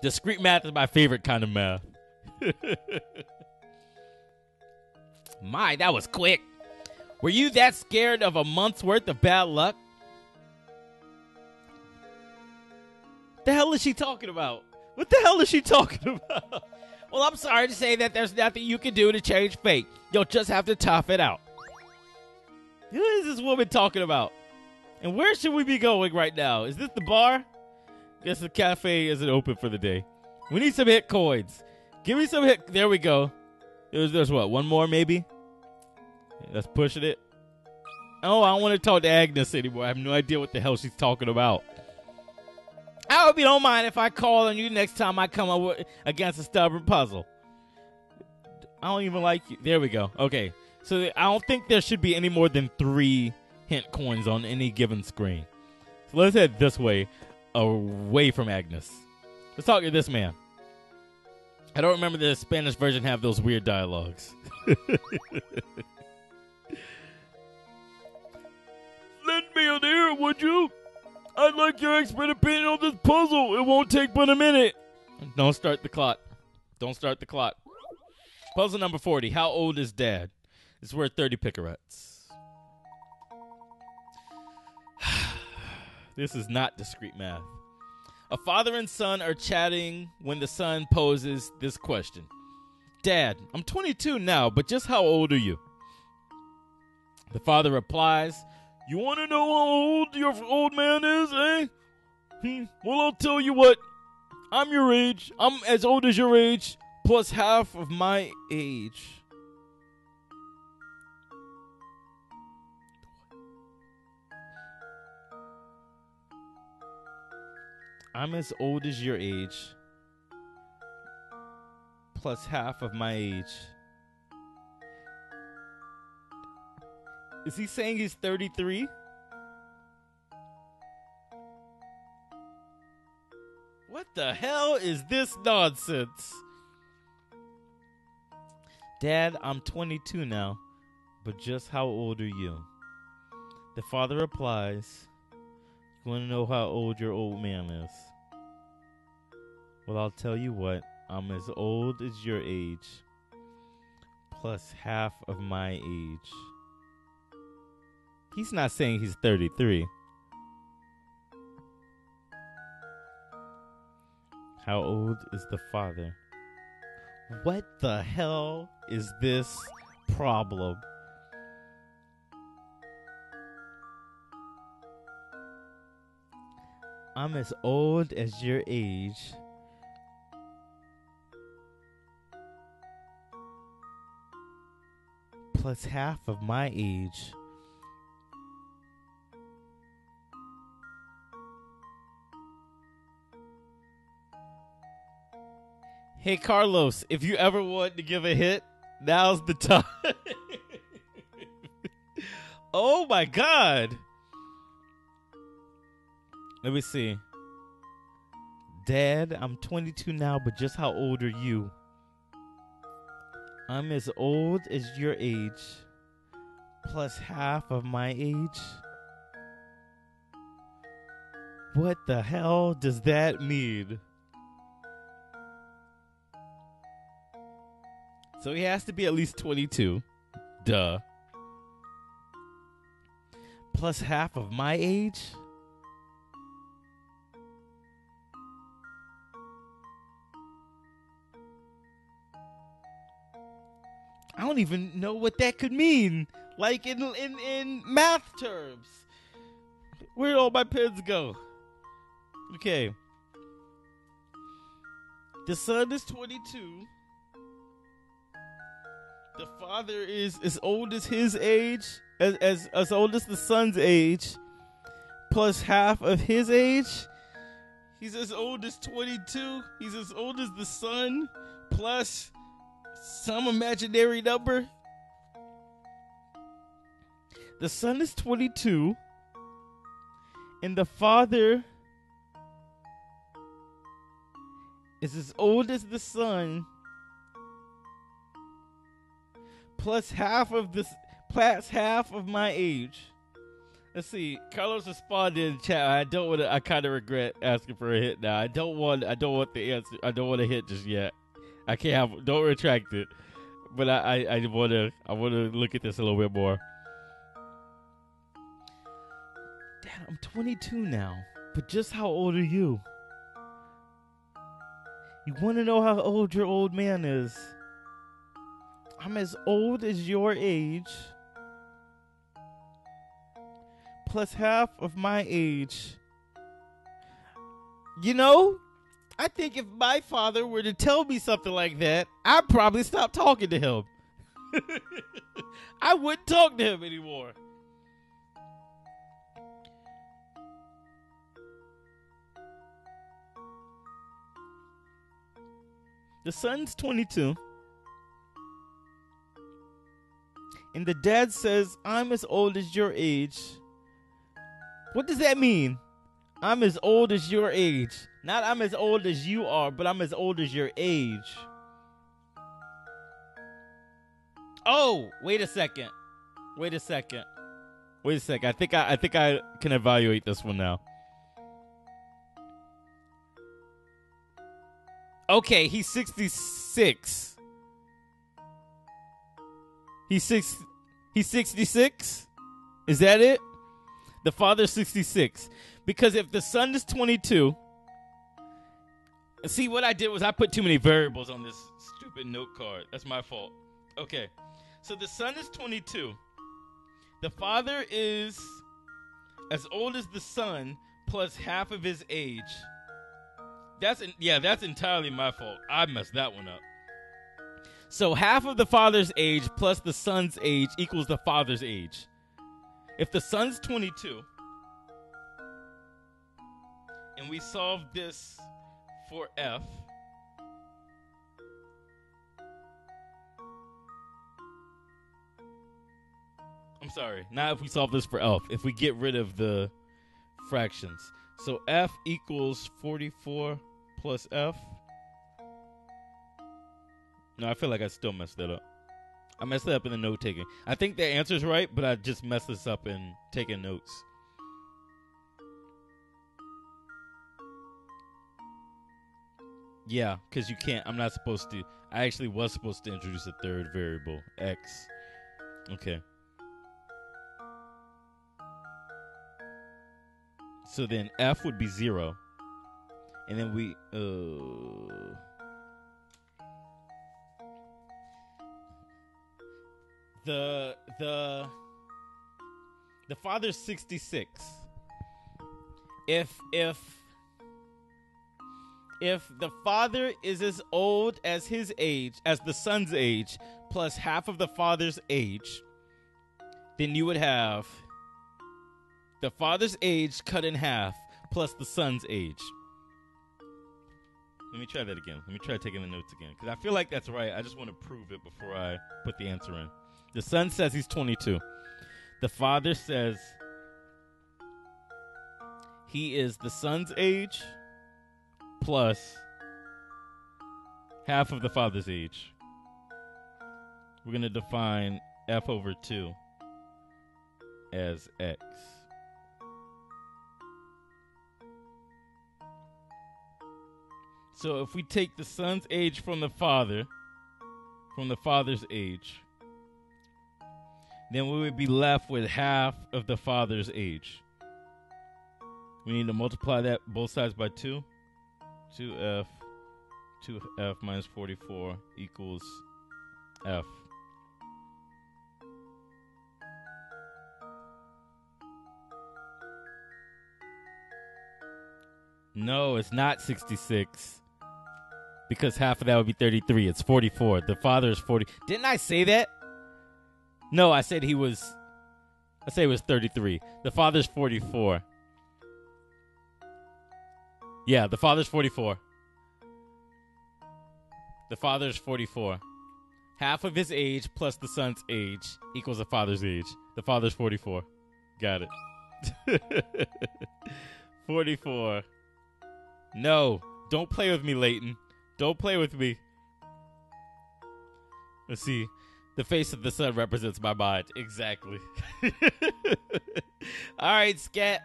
Discrete math is my favorite kind of math. my, that was quick. Were you that scared of a month's worth of bad luck? The hell is she talking about? What the hell is she talking about? well, I'm sorry to say that there's nothing you can do to change fate. You'll just have to tough it out. Who is this woman talking about? And where should we be going right now? Is this the bar? Guess the cafe isn't open for the day. We need some hit coins. Give me some hit. There we go. There's, there's what? One more, maybe? That's pushing it. Oh, I don't want to talk to Agnes anymore. I have no idea what the hell she's talking about. I hope you don't mind if I call on you next time I come up with, against a stubborn puzzle. I don't even like you. There we go. Okay. So I don't think there should be any more than three hint coins on any given screen. So let's head this way, away from Agnes. Let's talk to this man. I don't remember the Spanish version have those weird dialogues. Lend me an ear, would you? I'd like your expert opinion on this puzzle. It won't take but a minute. Don't start the clock. Don't start the clock. Puzzle number 40. How old is dad? It's worth 30 picarats. This is not discrete math. A father and son are chatting when the son poses this question Dad, I'm 22 now, but just how old are you? The father replies, You want to know how old your old man is, eh? Hmm, well, I'll tell you what. I'm your age. I'm as old as your age, plus half of my age. I'm as old as your age, plus half of my age. Is he saying he's 33? What the hell is this nonsense? Dad, I'm 22 now, but just how old are you? The father replies, want to know how old your old man is? Well, I'll tell you what, I'm as old as your age, plus half of my age. He's not saying he's 33. How old is the father? What the hell is this problem? I'm as old as your age. Plus half of my age. Hey Carlos, if you ever want to give a hit, now's the time. oh my god. Let me see. Dad, I'm 22 now, but just how old are you? I'm as old as your age, plus half of my age. What the hell does that mean? So he has to be at least 22. Duh. Plus half of my age? Don't even know what that could mean. Like in in in math terms. Where'd all my pens go? Okay. The son is 22. The father is as old as his age, as as as old as the son's age, plus half of his age. He's as old as 22. He's as old as the son, plus some imaginary number. The son is 22, and the father is as old as the son, plus half of this, plus half of my age. Let's see. Carlos responded in chat. I don't want to. I kind of regret asking for a hit now. I don't want. I don't want the answer. I don't want a hit just yet. I can't have. Don't retract it. But I. I, I want to. I want to look at this a little bit more. Dad, I'm 22 now. But just how old are you? You want to know how old your old man is? I'm as old as your age plus half of my age. You know, I think if my father were to tell me something like that, I'd probably stop talking to him. I wouldn't talk to him anymore. The son's 22. And the dad says, I'm as old as your age. What does that mean? I'm as old as your age. Not I'm as old as you are, but I'm as old as your age. Oh, wait a second. Wait a second. Wait a second. I think I, I think I can evaluate this one now. Okay, he's 66. He's six he's 66? Is that it? The father's 66. Because if the son is 22, see what I did was I put too many variables on this stupid note card. That's my fault. Okay. So the son is 22. The father is as old as the son plus half of his age. That's in, yeah, that's entirely my fault. I messed that one up. So half of the father's age plus the son's age equals the father's age. If the son's 22, and we solve this for f, I'm sorry, not if we solve this for f, if we get rid of the fractions. So f equals 44 plus f. No, I feel like I still messed that up. I messed it up in the note taking. I think the answer's right, but I just messed this up in taking notes. Yeah, because you can't. I'm not supposed to. I actually was supposed to introduce a third variable, x. Okay. So then f would be 0. And then we. Uh, the the the father's 66 if if if the father is as old as his age as the son's age plus half of the father's age then you would have the father's age cut in half plus the son's age. Let me try that again. Let me try taking the notes again because i feel like that's right. I just want to prove it before i put the answer in. The son says he's 22. The father says he is the son's age plus half of the father's age. We're going to define f over 2 as x. So if we take the son's age from the father, from the father's age, then we would be left with half of the father's age. We need to multiply that both sides by 2. 2f 2f minus 44 equals f. No, it's not 66. Because half of that would be 33. It's 44. The father is 40. Didn't I say that? No, I said he was. I say he was 33. The father's 44. Yeah, the father's 44. The father's 44. Half of his age plus the son's age equals the father's age. The father's 44. Got it. 44. No, don't play with me, Layton. Don't play with me. Let's see. The face of the sun represents my mind. Exactly. All right, Scat.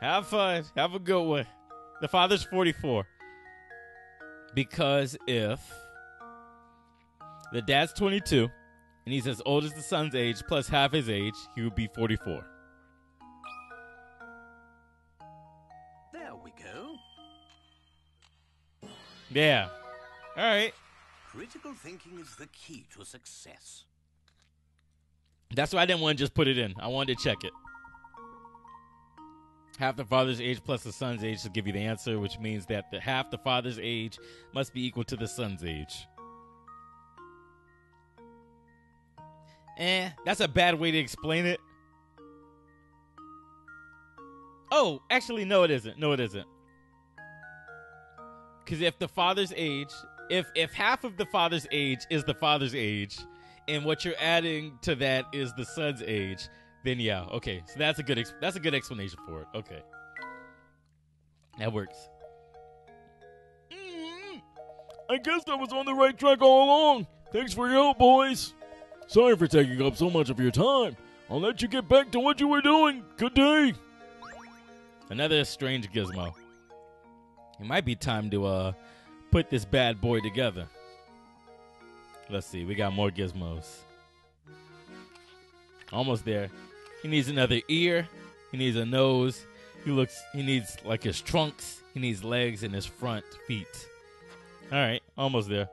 Have fun. Have a good one. The father's 44. Because if the dad's 22 and he's as old as the son's age plus half his age, he would be 44. There we go. Yeah. All right. Critical thinking is the key to success. That's why I didn't want to just put it in. I wanted to check it. Half the father's age plus the son's age to give you the answer, which means that the half the father's age must be equal to the son's age. Eh, that's a bad way to explain it. Oh, actually, no, it isn't. No, it isn't. Because if the father's age, if if half of the father's age is the father's age, and what you're adding to that is the son's age, then yeah, okay. So that's a good ex- that's a good explanation for it. Okay, that works. Mm, I guess I was on the right track all along. Thanks for your help, boys. Sorry for taking up so much of your time. I'll let you get back to what you were doing. Good day. Another strange gizmo. It might be time to uh put this bad boy together. Let's see, we got more gizmos. Almost there. He needs another ear. He needs a nose. He looks he needs like his trunks. He needs legs and his front feet. Alright, almost there.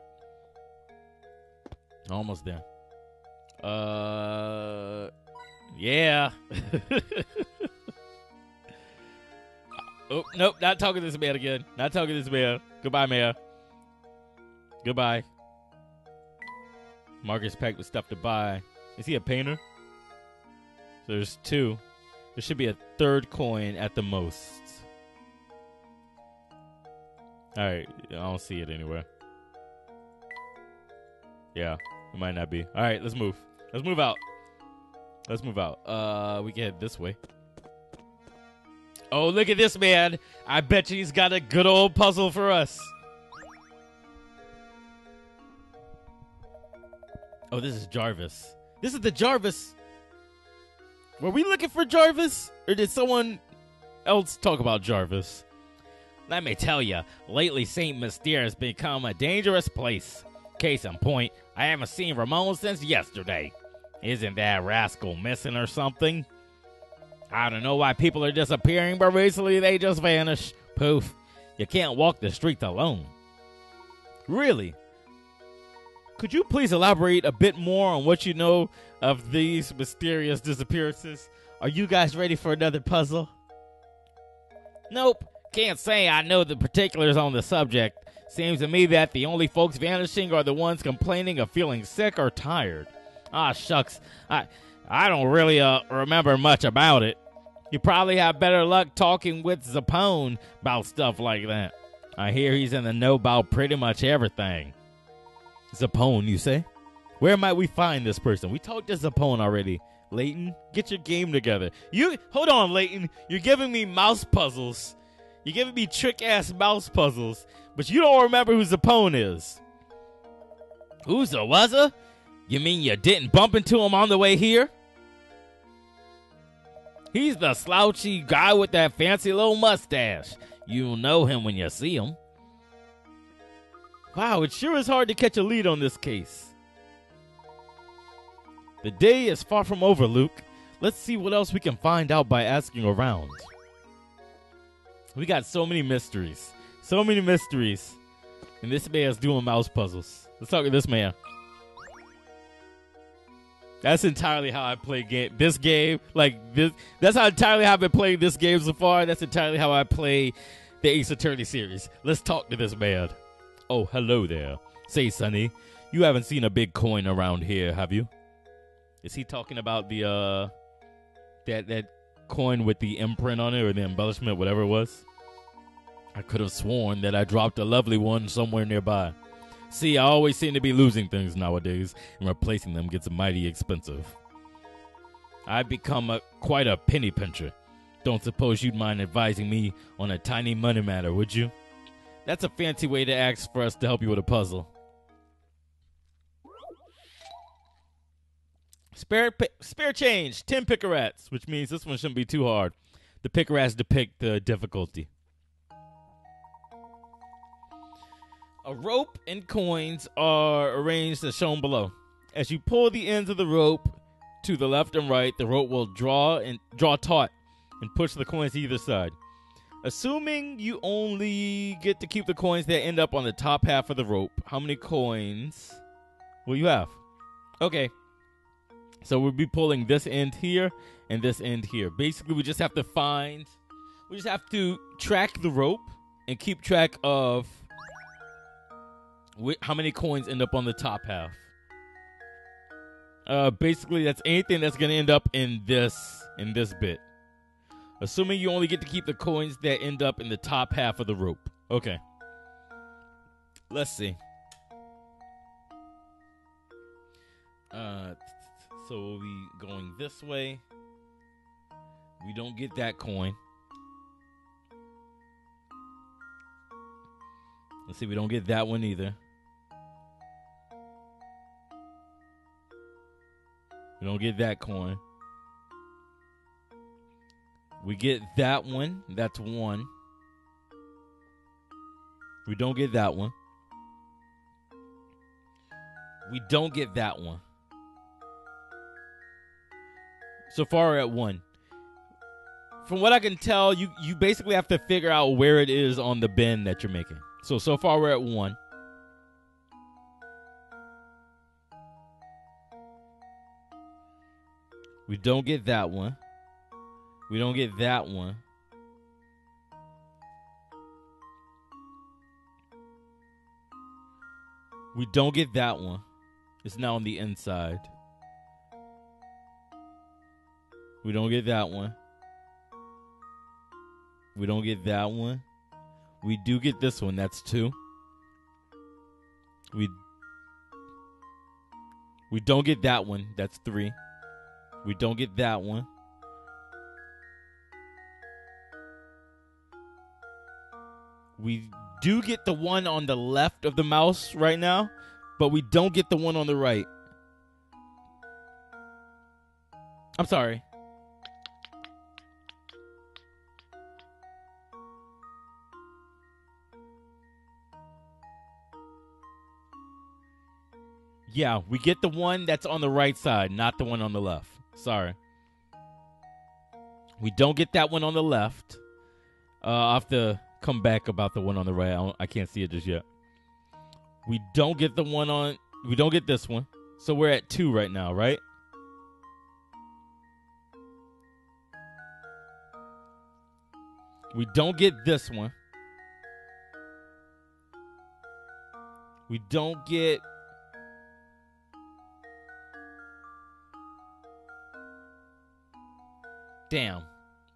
Almost there. Uh yeah. oh, nope, not talking to this man again. Not talking to this man. Goodbye, Mayor. Goodbye. Marcus packed with stuff to buy. Is he a painter? So there's two. There should be a third coin at the most. Alright, I don't see it anywhere. Yeah, it might not be. Alright, let's move. Let's move out. Let's move out. Uh we can head this way. Oh, look at this man. I bet you he's got a good old puzzle for us. Oh, this is Jarvis. This is the Jarvis. Were we looking for Jarvis? Or did someone else talk about Jarvis? Let me tell you, lately St. Mystere has become a dangerous place. Case in point, I haven't seen Ramon since yesterday. Isn't that rascal missing or something? I don't know why people are disappearing, but recently they just vanish. Poof. You can't walk the streets alone. Really? Could you please elaborate a bit more on what you know of these mysterious disappearances? Are you guys ready for another puzzle? Nope. Can't say I know the particulars on the subject. Seems to me that the only folks vanishing are the ones complaining of feeling sick or tired. Ah, shucks. I I don't really uh, remember much about it. You probably have better luck talking with Zappone about stuff like that. I hear he's in the know about pretty much everything. Zappone, you say? Where might we find this person? We talked to Zappone already. Layton, get your game together. You hold on, Layton. You're giving me mouse puzzles. You're giving me trick ass mouse puzzles, but you don't remember who Zappone is. Who's a was a? You mean you didn't bump into him on the way here? He's the slouchy guy with that fancy little mustache. You'll know him when you see him. Wow, it sure is hard to catch a lead on this case. The day is far from over, Luke. Let's see what else we can find out by asking around. We got so many mysteries. So many mysteries. And this man's doing mouse puzzles. Let's talk to this man. That's entirely how I play game. This game, like this, that's how entirely how I've been playing this game so far. That's entirely how I play the Ace Attorney series. Let's talk to this man. Oh, hello there. Say, Sonny, you haven't seen a big coin around here, have you? Is he talking about the uh that that coin with the imprint on it or the embellishment, whatever it was? I could have sworn that I dropped a lovely one somewhere nearby. See, I always seem to be losing things nowadays, and replacing them gets mighty expensive. I've become a, quite a penny pincher. Don't suppose you'd mind advising me on a tiny money matter, would you? That's a fancy way to ask for us to help you with a puzzle. Spare spare change, ten picarats, which means this one shouldn't be too hard. The picarats depict the difficulty. A rope and coins are arranged as shown below. As you pull the ends of the rope to the left and right, the rope will draw and draw taut and push the coins to either side. Assuming you only get to keep the coins that end up on the top half of the rope, how many coins will you have? Okay. So we'll be pulling this end here and this end here. Basically, we just have to find, we just have to track the rope and keep track of how many coins end up on the top half. Uh, basically, that's anything that's gonna end up in this in this bit. Assuming you only get to keep the coins that end up in the top half of the rope. Okay. Let's see. Uh, so we'll be going this way. We don't get that coin. Let's see, we don't get that one either. We don't get that coin. We get that one. That's one. We don't get that one. We don't get that one. So far at one. From what I can tell, you you basically have to figure out where it is on the bend that you're making. So so far we're at one. We don't get that one. We don't get that one. We don't get that one. It's now on the inside. We don't get that one. We don't get that one. We do get this one. That's two. We we don't get that one. That's three. We don't get that one. We do get the one on the left of the mouse right now, but we don't get the one on the right. I'm sorry. Yeah, we get the one that's on the right side, not the one on the left. Sorry. We don't get that one on the left. Uh, have to come back about the one on the right. I, I can't see it just yet. We don't get the one on. We don't get this one. So we're at two right now, right? We don't get this one. We don't get. Damn,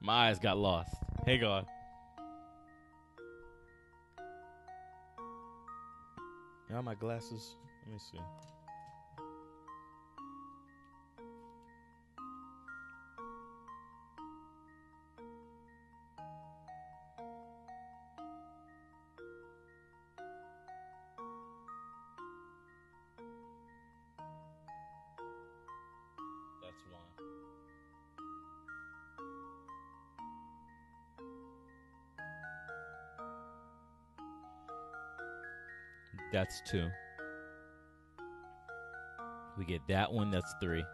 my eyes got lost. Hey, God. Got my glasses. Let me see. That's two. We get that one, that's three.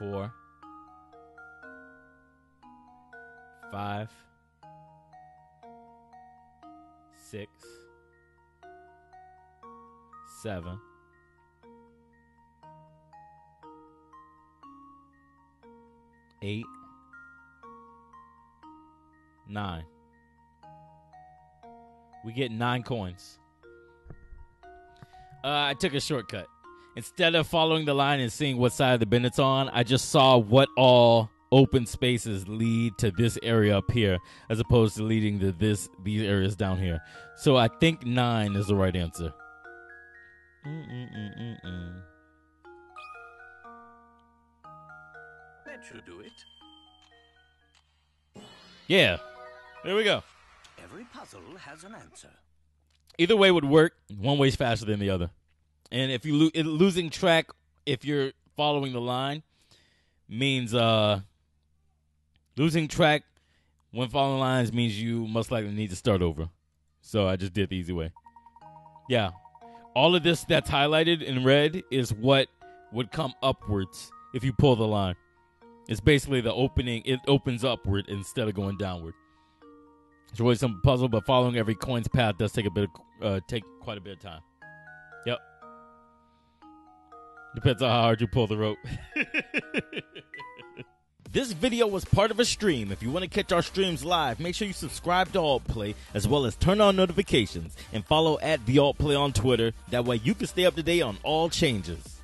Four. Five. Six. Seven. Eight. Nine. We get nine coins. Uh, I took a shortcut. Instead of following the line and seeing what side of the bin it's on, I just saw what all open spaces lead to this area up here, as opposed to leading to this these areas down here. So I think nine is the right answer. Mm-mm-mm-mm-mm. That should do it. Yeah, there we go. Every puzzle has an answer. Either way would work. One way's faster than the other. And if you lo- losing track if you're following the line means uh losing track when following lines means you most likely need to start over. So I just did the easy way. Yeah. All of this that's highlighted in red is what would come upwards if you pull the line. It's basically the opening. It opens upward instead of going downward. It's really some puzzle, but following every coin's path does take a bit, of, uh, take quite a bit of time. Yep. Depends on how hard you pull the rope. This video was part of a stream. If you want to catch our streams live, make sure you subscribe to Alt Play as well as turn on notifications and follow at the Alt Play on Twitter. That way you can stay up to date on all changes.